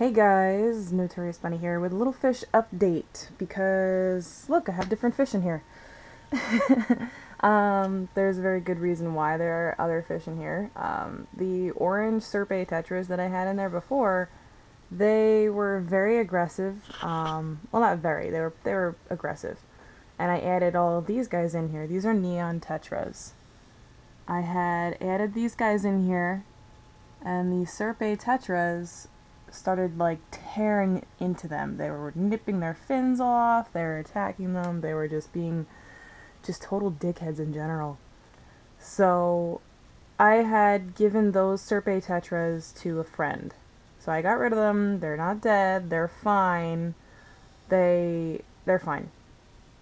Hey guys, Notorious Bunny here with a little fish update because look, I have different fish in here. um, there's a very good reason why there are other fish in here. Um, the orange Serpae tetras that I had in there before, they were very aggressive. Um, well, not very. They were they were aggressive, and I added all these guys in here. These are neon tetras. I had added these guys in here, and the Serpae tetras started like tearing into them. They were nipping their fins off, they were attacking them, they were just being just total dickheads in general. So I had given those Serpae Tetras to a friend. So I got rid of them. They're not dead. They're fine. They they're fine.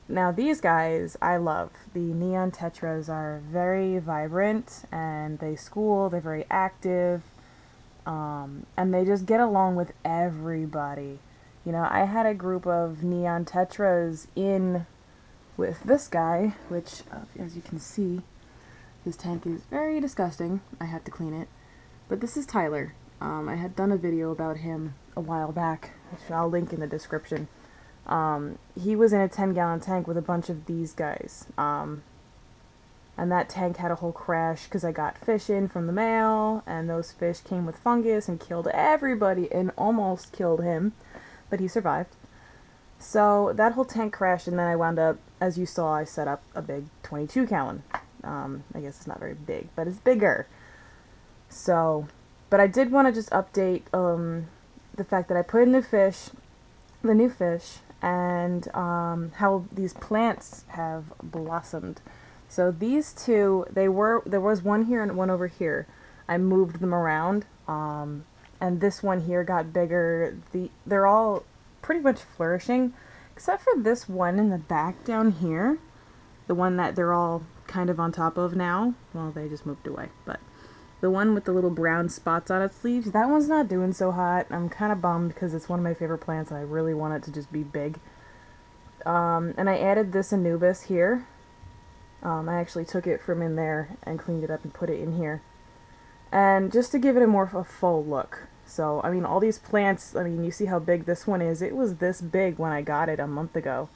Now these guys I love. The neon tetras are very vibrant and they school, they're very active um, and they just get along with everybody. You know, I had a group of neon tetras in with this guy, which, uh, as you can see, his tank is very disgusting. I had to clean it. But this is Tyler. Um, I had done a video about him a while back, which I'll link in the description. Um, he was in a 10 gallon tank with a bunch of these guys. Um, and that tank had a whole crash because I got fish in from the mail, and those fish came with fungus and killed everybody and almost killed him, but he survived. So that whole tank crashed, and then I wound up, as you saw, I set up a big 22 gallon. Um, I guess it's not very big, but it's bigger. So, but I did want to just update um, the fact that I put in new fish, the new fish, and um, how these plants have blossomed. So these two, they were there was one here and one over here. I moved them around, um, and this one here got bigger. The they're all pretty much flourishing, except for this one in the back down here, the one that they're all kind of on top of now. Well, they just moved away, but the one with the little brown spots on its leaves, that one's not doing so hot. I'm kind of bummed because it's one of my favorite plants and I really want it to just be big. Um, and I added this Anubias here um, I actually took it from in there and cleaned it up and put it in here. And just to give it a more of a full look. So, I mean, all these plants, I mean, you see how big this one is. It was this big when I got it a month ago.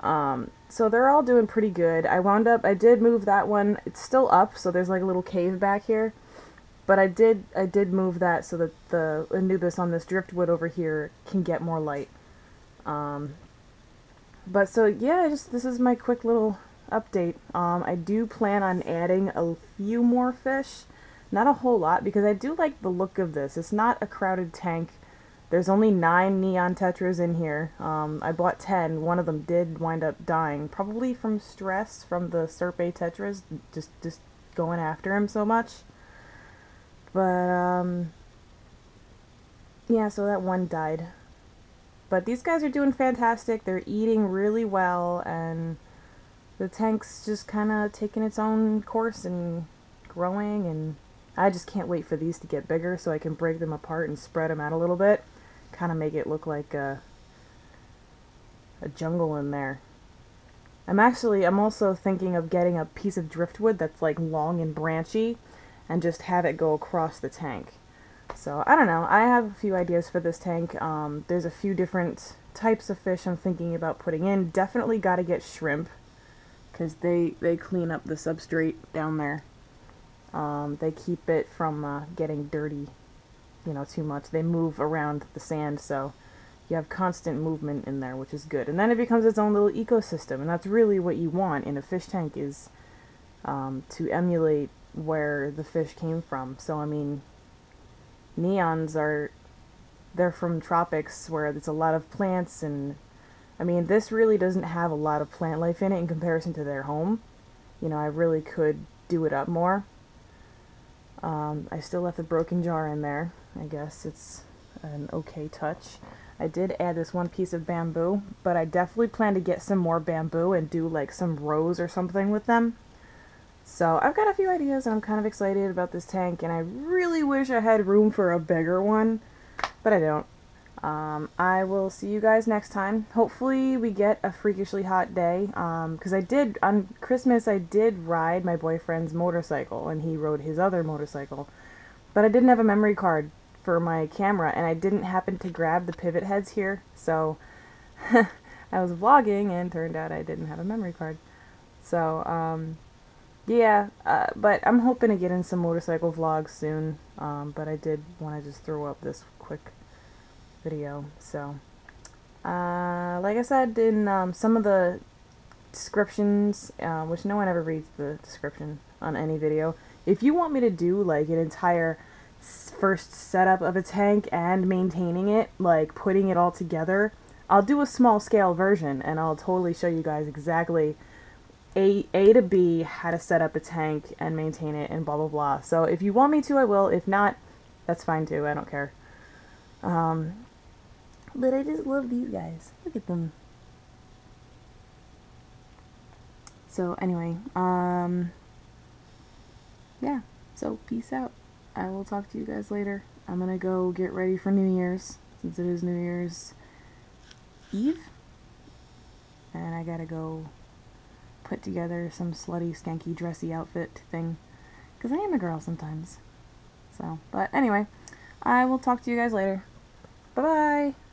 Um, so they're all doing pretty good. I wound up, I did move that one. It's still up, so there's like a little cave back here. But I did, I did move that so that the Anubias on this driftwood over here can get more light. Um, but so yeah, just this is my quick little update. Um, I do plan on adding a few more fish. Not a whole lot, because I do like the look of this. It's not a crowded tank. There's only nine neon tetras in here. Um, I bought ten. One of them did wind up dying, probably from stress from the Serpae tetras, just just going after him so much. But um, yeah, so that one died. But these guys are doing fantastic. They're eating really well, and the tank's just kind of taking its own course and growing and I just can't wait for these to get bigger so I can break them apart and spread them out a little bit. Kind of make it look like a, a jungle in there. I'm actually, I'm also thinking of getting a piece of driftwood that's like long and branchy and just have it go across the tank. So, I don't know. I have a few ideas for this tank. Um, there's a few different types of fish I'm thinking about putting in. Definitely got to get shrimp because they, they clean up the substrate down there. Um, they keep it from uh, getting dirty, you know, too much. They move around the sand, so you have constant movement in there, which is good. And then it becomes its own little ecosystem, and that's really what you want in a fish tank is um, to emulate where the fish came from. So, I mean, neons are, they're from tropics where there's a lot of plants and I mean, this really doesn't have a lot of plant life in it in comparison to their home. You know, I really could do it up more. Um, I still left the broken jar in there. I guess it's an okay touch. I did add this one piece of bamboo, but I definitely plan to get some more bamboo and do like some rows or something with them. So I've got a few ideas and I'm kind of excited about this tank and I really wish I had room for a bigger one, but I don't. Um, I will see you guys next time. Hopefully we get a freakishly hot day, because um, I did, on Christmas, I did ride my boyfriend's motorcycle, and he rode his other motorcycle, but I didn't have a memory card for my camera and I didn't happen to grab the Pivotheads here, so I was vlogging and turned out I didn't have a memory card. So, um, yeah, uh, but I'm hoping to get in some motorcycle vlogs soon, um, but I did want to just throw up this quick video, so, uh, like I said in um, some of the descriptions, uh, which no one ever reads the description on any video, if you want me to do, like, an entire first setup of a tank and maintaining it, like, putting it all together, I'll do a small scale version, and I'll totally show you guys exactly a, a to B how to set up a tank and maintain it and blah blah blah. So if you want me to, I will. If not, that's fine too. I don't care. Um, but I just love these guys. Look at them. So anyway, um, yeah. So peace out. I will talk to you guys later. I'm gonna go get ready for New Year's since it is New Year's Eve, and I gotta go put together some slutty, skanky, dressy outfit thing. Because I am a girl sometimes. So, but anyway, I will talk to you guys later. Bye-bye!